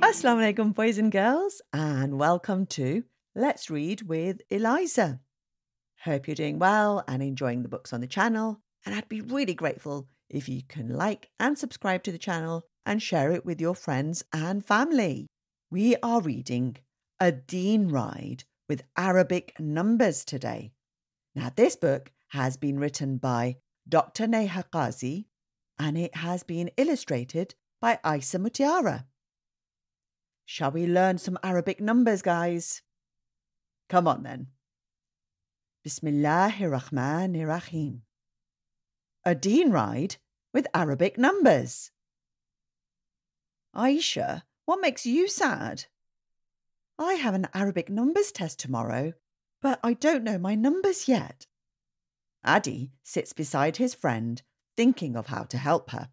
Assalamu alaikum, boys and girls, and welcome to Let's Read with Eliza. Hope you're doing well and enjoying the books on the channel, and I'd be really grateful if you can like and subscribe to the channel and share it with your friends and family. We are reading A Deen Ride with Arabic numbers today. Now, this book has been written by Dr. Neha Qazi and it has been illustrated by Isa Mutiara. Shall we learn some Arabic numbers, guys? Come on then. Bismillahir Rahmanir Rahim. A Deen ride with Arabic numbers. Ayesha, what makes you sad? I have an Arabic numbers test tomorrow, but I don't know my numbers yet. Adie sits beside his friend, thinking of how to help her.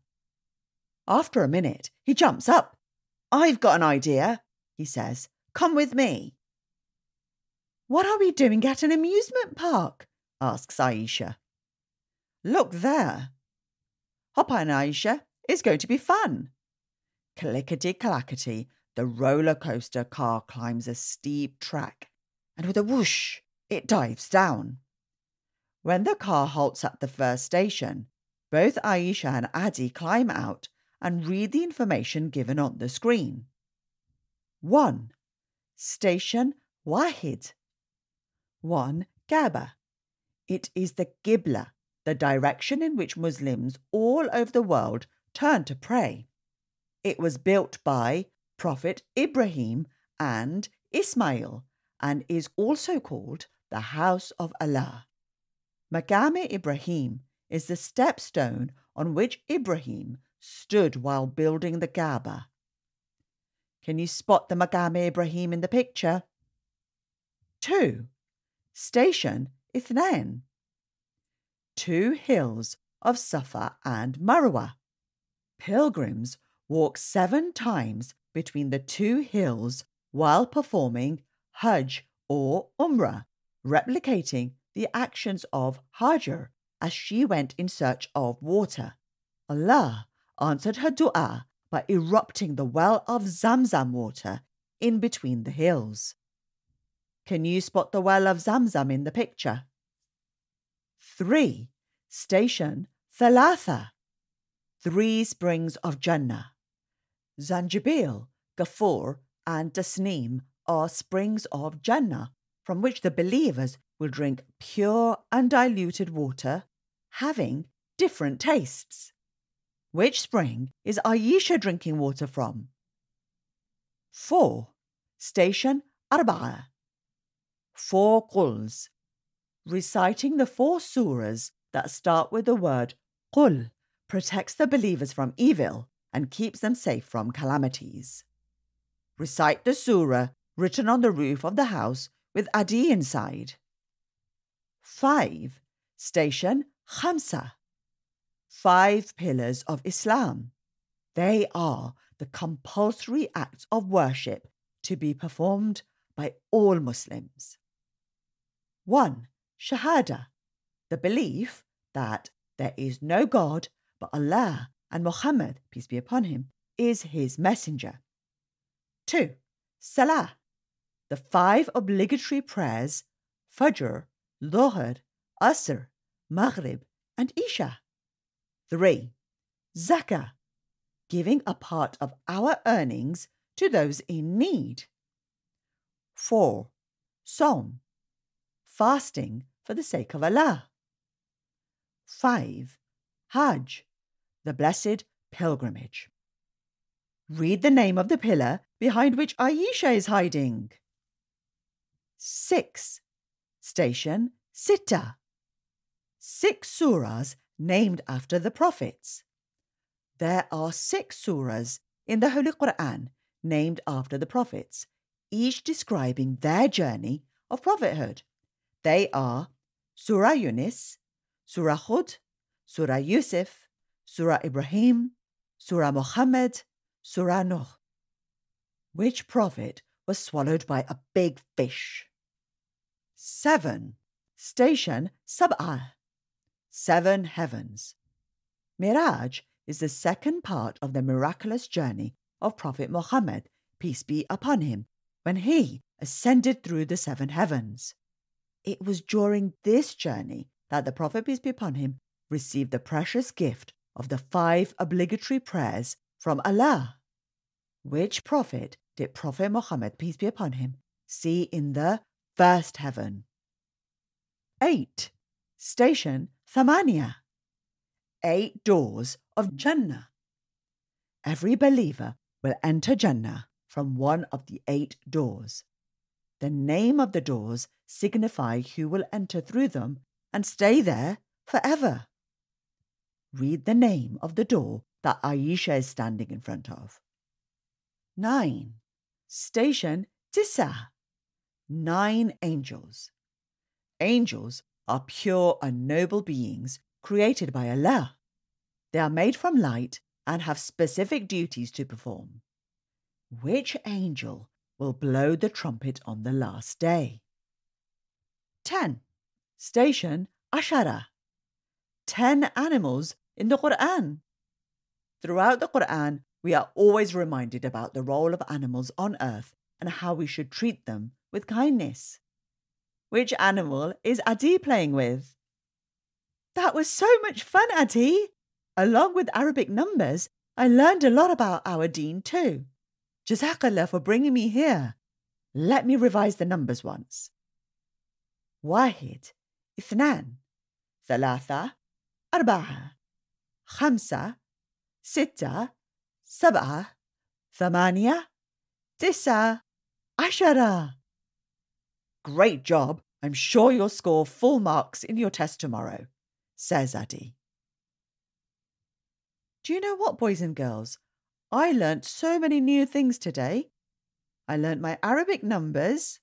After a minute, he jumps up. I've got an idea, he says. Come with me. What are we doing at an amusement park? asks Ayesha. Look there. Hop on, Ayesha. It's going to be fun. Clickety clackety, the roller coaster car climbs a steep track, and with a whoosh, it dives down. When the car halts at the first station, both Ayesha and Adie climb out and read the information given on the screen. 1. Station Wahid. 1. Kaaba. It is the Qibla, the direction in which Muslims all over the world turn to pray. It was built by Prophet Ibrahim and Ismail and is also called the House of Allah. Maqam Ibrahim is the stepstone on which Ibrahim stood while building the Kaaba. Can you spot the Maqam Ibrahim in the picture? 2. Station Ithnain. Two hills of Safa and Marwa. Pilgrims walk seven times between the two hills while performing Hajj or Umrah, replicating the actions of Hajar as she went in search of water. Allah answered her dua by erupting the well of Zamzam water in between the hills. Can you spot the well of Zamzam in the picture? 3. Station Thalatha. Three springs of Jannah. Zanjabil, Gafur, and Tasnim are springs of Jannah from which the believers will drink pure undiluted water, having different tastes. Which spring is Ayesha drinking water from? 4. Station Arba'a. Four quls. Reciting the four surahs that start with the word qul protects the believers from evil and keeps them safe from calamities. Recite the surah written on the roof of the house with Adie inside. 5. Station Khamsa. Five pillars of Islam. They are the compulsory acts of worship to be performed by all Muslims. 1. Shahada. The belief that there is no God but Allah and Muhammad, peace be upon him, is his messenger. 2. Salah. The five obligatory prayers Fajr, Dhuhr, Asr, Maghrib, and Isha. 3. Zakah, giving a part of our earnings to those in need. 4. Som, fasting for the sake of Allah. 5. Hajj, the blessed pilgrimage. Read the name of the pillar behind which Ayesha is hiding. 6. Station Sita. Six surahs named after the prophets. There are six surahs in the Holy Quran named after the prophets, each describing their journey of prophethood. They are Surah Yunus, Surah Hud, Surah Yusuf, Surah Ibrahim, Surah Muhammad, Surah Nuh. Which prophet was swallowed by a big fish? 7. Station Sab'ah. seven heavens. Miraj is the second part of the miraculous journey of Prophet Muhammad, peace be upon him, when he ascended through the seven heavens. It was during this journey that the Prophet, peace be upon him, received the precious gift of the five obligatory prayers from Allah. Which prophet did Prophet Muhammad, peace be upon him, see in the first heaven? 8. Station Thamania. Eight doors of hmm. Jannah. Every believer will enter Jannah from one of the eight doors. The name of the doors signify who will enter through them and stay there forever. Read the name of the door that Ayesha is standing in front of. 9. Station Tisa. Nine angels. Angels are pure and noble beings created by Allah. They are made from light and have specific duties to perform. Which angel will blow the trumpet on the last day? 10. Station Ashara. Ten animals in the Quran. Throughout the Quran, we are always reminded about the role of animals on earth and how we should treat them with kindness? Which animal is Adie playing with? That was so much fun, Adie! Along with Arabic numbers, I learned a lot about our deen too. Jazakallah for bringing me here. Let me revise the numbers once. واحد اثنان ثلاثة أربعة خمسة ستة سبعة ثمانية تسعة عشرة Great job. I'm sure you'll score full marks in your test tomorrow, says Adie. Do you know what, boys and girls? I learnt so many new things today. I learnt my Arabic numbers,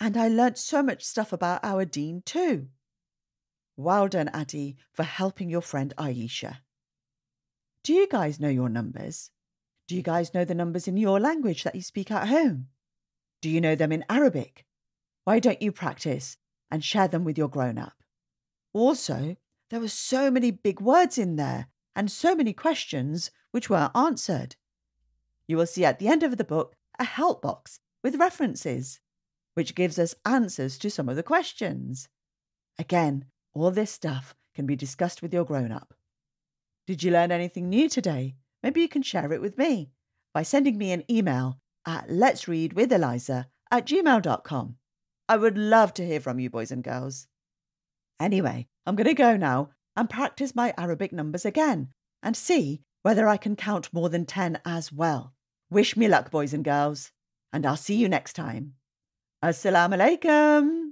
and I learnt so much stuff about our deen too. Well done, Adie, for helping your friend Ayesha. Do you guys know your numbers? Do you guys know the numbers in your language that you speak at home? Do you know them in Arabic? Why don't you practice and share them with your grown up? Also, there were so many big words in there and so many questions which were answered. You will see at the end of the book a help box with references, which gives us answers to some of the questions. Again, all this stuff can be discussed with your grown up. Did you learn anything new today? Maybe you can share it with me by sending me an email at let's read with Eliza at gmail.com. I would love to hear from you, boys and girls. Anyway, I'm going to go now and practice my Arabic numbers again and see whether I can count more than 10 as well. Wish me luck, boys and girls, and I'll see you next time. Assalamu alaikum.